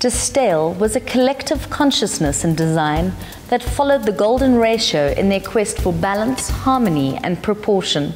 De Stijl was a collective consciousness in design that followed the golden ratio in their quest for balance, harmony, and proportion.